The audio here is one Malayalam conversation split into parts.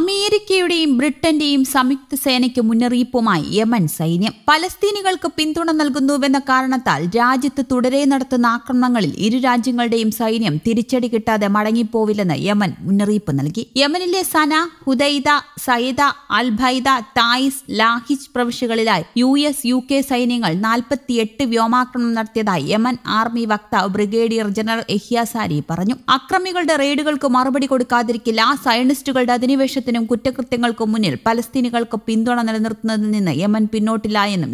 അമേരിക്കയുടെയും ബ്രിട്ടന്റെയും സംയുക്ത സേനയ്ക്ക് മുന്നറിയിപ്പുമായി യമൻ സൈന്യം പലസ്തീനികൾക്ക് പിന്തുണ നൽകുന്നുവെന്ന കാരണത്താൽ രാജ്യത്ത് തുടരെ നടത്തുന്ന ആക്രമണങ്ങളിൽ ഇരു രാജ്യങ്ങളുടെയും സൈന്യം തിരിച്ചടി കിട്ടാതെ മടങ്ങിപ്പോവില്ലെന്ന് യമൻ മുന്നറിയിപ്പ് നൽകി. യമനിലെ Sanaa Hodeidah Saada Al Bayda Taiz Lahij പ്രവിശ്യകളിലായി U S U K സൈന്യങ്ങൾ നാൽപ്പത്തിയെട്ട് വ്യോമാക്രമണം നടത്തിയതായി യമൻ ആർമി വക്താവ് ബ്രിഗേഡിയർ ജനറൽ എഹിയാസാരി പറഞ്ഞു. അക്രമികളുടെ റെയ്ഡുകൾക്ക് മറുപടി കൊടുക്കാതിരിക്കില്ല. സയനിസ്റ്റുകളുടെ അധിനിവേശത്തിനും കുറ്റകൃത്യങ്ങൾക്കും മുന്നിൽ പലസ്തീനികൾക്ക് പിന്തുണ നിലനിർത്തുന്നതിൽ നിന്ന് യമൻ പിന്നോട്ടില്ല എന്നും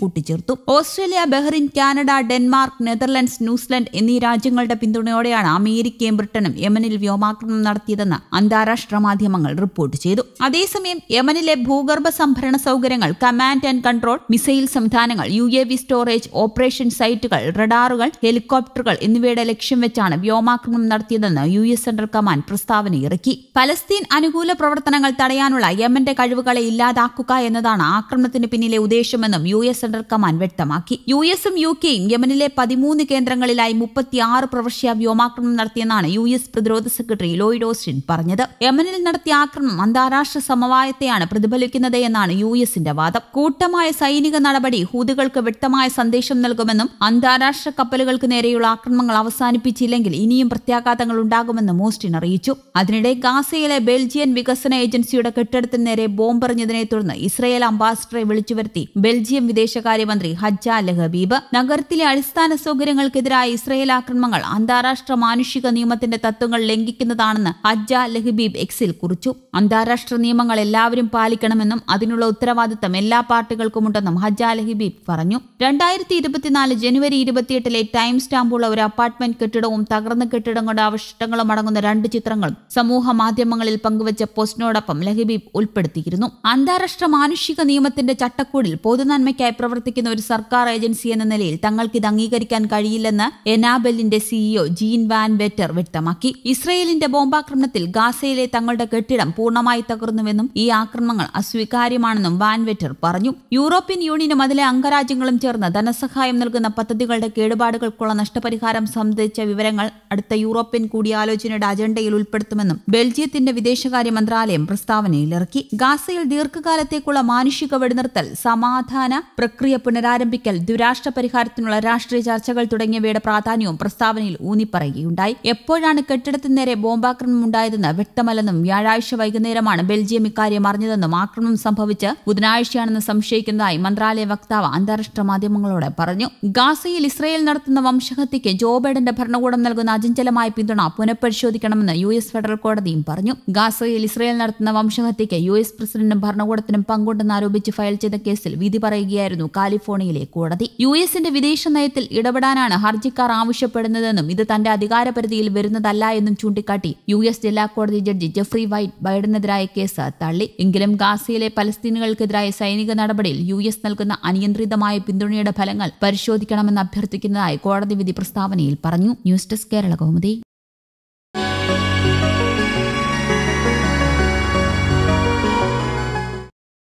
കൂട്ടിച്ചേർത്തു. Australia Bahrain Canada Denmark Netherlands New Zealand എന്നീ രാജ്യങ്ങളുടെ പിന്തുണയോടെയാണ് അമേരിക്കയും ബ്രിട്ടനും യമനിൽ വ്യോമാക്രമണം നടത്തിയതെന്ന് അന്താരാഷ്ട്ര മാധ്യമങ്ങൾ റിപ്പോർട്ട് ചെയ്തു. അതേസമയം യമനിലെ ഭൂഗർഭ സംഭരണ സൗകര്യങ്ങൾ കമാൻഡ് ആൻഡ് കൺട്രോൾ മിസൈൽ സംവിധാനങ്ങൾ U A V storage operation സൈറ്റുകൾ റഡാറുകൾ ഹെലികോപ്റ്ററുകൾ എന്നിവയുടെ ലക്ഷ്യം വെച്ചാണ് വ്യോമാക്രമണം നടത്തിയതെന്ന് യു എസ് സെൻട്രൽ കമാൻഡ് പ്രസ്താവന ഇറക്കി പലസ്തീൻ അനുകൂല പ്രവർത്തനങ്ങൾ തടയാനുള്ള യമന്റെ കഴിവുകളെ ഇല്ലാതാക്കുക എന്നതാണ് ആക്രമണത്തിന് പിന്നിലെ ഉദ്ദേശമെന്നും യു എസ് സെൻട്രൽ കമാൻഡ് വ്യക്തമാക്കി. യു എസും യു കെയും യമനിലെ പതിമൂന്ന് കേന്ദ്രങ്ങളിലായി മുപ്പത്തിയാറ് പ്രവശ്യ വ്യോമാക്രമണം നടത്തിയെന്നാണ് യു എസ് പ്രതിരോധ സെക്രട്ടറി ലോയിഡ് ഓസ്റ്റിൻ പറഞ്ഞത്. യമനിൽ നടത്തിയ ആക്രമണം അന്താരാഷ്ട്ര സമവായത്തെയാണ് പ്രതിഫലിക്കുന്നത് എന്നാണ് യു എസിന്റെ വാദം. കൂട്ടമായ സൈനിക നടപടി ഹൂതികൾക്ക് വ്യക്തമായ സന്ദേശം നൽകുമെന്നും അന്താരാഷ്ട്ര കപ്പലുകൾക്ക് നേരെയുള്ള ആക്രമണങ്ങൾ അവസാനിപ്പിച്ചില്ലെങ്കിൽ ഇനിയും പ്രത്യാഘാതങ്ങൾ ഉണ്ടാകുമെന്നും ഓസ്റ്റിൻ അറിയിച്ചു. അതിനിടെ ഗാസയിലെ ബെൽജിയൻ വികസന ഏജൻസിയുടെ കെട്ടിടത്തിന് നേരെ ബോംബെറിഞ്ഞതിനെ തുടർന്ന് ഇസ്രയേൽ അംബാസിഡറെ വിളിച്ചുവരുത്തി ബെൽജിയം വിദേശകാര്യമന്ത്രി ഹജ്ജ ലഹബീബ്. നഗരത്തിലെ അടിസ്ഥാന സൗകര്യങ്ങൾക്കെതിരായ ഇസ്രയേൽ ആക്രമണങ്ങൾ അന്താരാഷ്ട്ര മാനുഷിക നിയമത്തിന്റെ തത്വങ്ങൾ ലംഘിക്കുന്നതാണെന്ന് ഹജ്ജ ലഹബീബ് എക്സിൽ കുറിച്ചു. അന്താരാഷ്ട്ര നിയമങ്ങൾ എല്ലാവരും പാലിക്കണമെന്നും അതിനുള്ള ഉത്തരവാദിത്തം എല്ലാ പാർട്ടികൾക്കുമുണ്ടെന്നും ഹജ്ജ ലഹബീബ് പറഞ്ഞു. രണ്ടായിരത്തി ഇരുപത്തിനാല് ജനുവരി ഇരുപത്തിയെട്ടിലെ ടൈം സ്റ്റാമ്പുള്ള ഒരു അപ്പാർട്ട്മെന്റ് കെട്ടിടവും തകർന്ന കെട്ടിടങ്ങളുടെ അവശിഷ്ടങ്ങളും അടങ്ങുന്ന രണ്ട് ചിത്രങ്ങളും സമൂഹ മാധ്യമങ്ങളിൽ പങ്കുവച്ച പോസ്റ്റിനോടൊപ്പം ലഹബീബ് ഉൾപ്പെടുത്തിയിരുന്നു. അന്താരാഷ്ട്ര മാനുഷിക നിയമത്തിന്റെ ചട്ടക്കൂടിൽ പൊതുനന്മയ്ക്കായി പ്രവർത്തിക്കുന്ന ഒരു സർക്കാർ ഏജൻസി എന്ന നിലയിൽ തങ്ങൾക്ക് ഇത് അംഗീകരിക്കാൻ കഴിയില്ലെന്ന് എനാബെല്ലിന്റെ സിഇഒ ജീൻ വാൻ വെറ്റർ വ്യക്തമാക്കി. ഇസ്രയേലിന്റെ ബോംബാക്രമണത്തിൽ ഗാസയിലെ തങ്ങളുടെ കെട്ടിടം പൂർണമായി തകർന്നുവെന്നും ഈ ആക്രമണങ്ങൾ അസ്വീകാര്യമാണെന്നും വാൻ വെറ്റർ പറഞ്ഞു. യൂറോപ്യൻ യൂണിയനും അതിലെ അംഗരാജ്യങ്ങളും ചേർന്ന് ധനസഹായം നൽകുന്ന പദ്ധതികളുടെ കേടുപാടുകൾക്കുള്ള നഷ്ടപരിഹാരം സംബന്ധിച്ച വിവരങ്ങൾ അടുത്ത യൂറോപ്യൻ കൂടിയാലോചനയുടെ അജണ്ടയിൽ ഉൾപ്പെടുത്തുമെന്നും ബെൽജിയത്തിന്റെ വിദേശകാര്യ മന്ത്രാലയം പ്രസ്താവനയിലിറക്കി. ഗാസയിൽ ദീർഘകാലത്തേക്കുള്ള മാനുഷിക വെടിനിർത്തൽ സമാധാന പ്രക്രിയ പുനരാരംഭിക്കൽ ദുരാഷ്ട്ര പരിഹാരത്തിനുള്ള രാഷ്ട്രീയ ചർച്ചകൾ തുടങ്ങിയവയുടെ പ്രാധാന്യവും പ്രസ്താവനയിൽ ഊന്നിപ്പറയുകയുണ്ടായി. എപ്പോഴാണ് കെട്ടിടത്തിന് നേരെ ബോംബാക്രമണം ഉണ്ടായതെന്ന് വ്യക്തമല്ലെന്നും വ്യാഴാഴ്ച വൈകുന്നേരമാണ് ബെൽജിയം ഇക്കാര്യം അറിഞ്ഞതെന്നും ആക്രമണം സംഭവിച്ച് ബുധനാഴ്ചയാണെന്ന് സംശയിക്കുന്നതായി മന്ത്രാലയ വക്താവ് അന്താരാഷ്ട്ര മാധ്യമങ്ങളോട് പറഞ്ഞു. ഗാസയിൽ ഇസ്രയേൽ നടത്തുന്ന വംശഹത്യയ്ക്ക് ജോ ബൈഡന്റെ ഭരണകൂടം നൽകുന്ന അചഞ്ചലമായ പിന്തുണ പുനഃപരിശോധിക്കണമെന്ന് യു എസ് ഫെഡറൽ കോടതിയും പറഞ്ഞു. ഗാസയിൽ ഇസ്രയേൽ നടത്തുന്ന വംശഹത്യയ്ക്ക് യു എസ് പ്രസിഡന്റും ഭരണകൂടത്തിനും പങ്കുണ്ടെന്ന് ആരോപിച്ച് ഫയൽ ചെയ്ത കേസിൽ വിധി പറയുകയായിരുന്നു കാലിഫോർണിയയിലെ കോടതി. യു എസിന്റെ വിദേശ നയത്തിൽ ഇടപെടാനാണ് ഹർജിക്കാർ ആവശ്യപ്പെടുന്നതെന്നും ഇത് തന്റെ അധികാരപരിധിയിൽ വരുന്നതല്ല എന്നും ചൂണ്ടിക്കാട്ടി യു എസ് ജില്ലാ കോടതി ജഡ്ജി ജെഫ്രി വൈറ്റ് ബൈഡനെതിരായ കേസ് തള്ളി. എങ്കിലും ഗാസയിലെ പലസ്തീനുകൾക്കെതിരായ സൈനിക നടപടിയിൽ യു എസ് നൽകുന്ന അനിയന്ത്രിതമായ പിന്തുണയുടെ ഫലങ്ങൾ പരിശോധിക്കണമെന്ന് അഭ്യർത്ഥിക്കുന്നതായി കോടതി വിധി പ്രസ്താവനയിൽ പറഞ്ഞു. News desk Kerala Kaumudi.